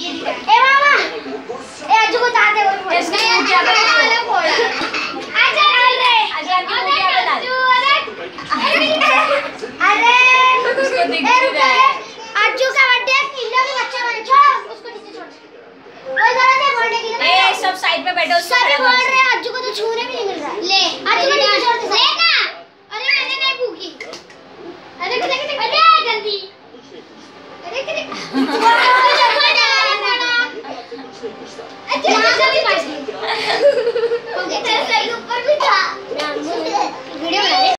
ए मामा ए अज्जू को ताते बोल इसने ये क्या बना वाला फोड़ा अच्छा अरे अच्छा, अज्जू को क्या बना अज्जू, अरे अरे उसको दिख रहा है। अज्जू का बर्थडे किलो के बच्चा बने। छोड़ उसको नीचे छोड़। कोई ज़रूरत है बोलने की ए सब साइड पे बैठो खड़ा बोल रहे हैं अज्जू को तो छूने भी नहीं मिल रहा ले अज्जू को नीचे छोड़ दे ले ना। अरे मैंने नहीं भूखी। अरे किधर किधर अरे जल्दी। अरे किधर Uzbequistão.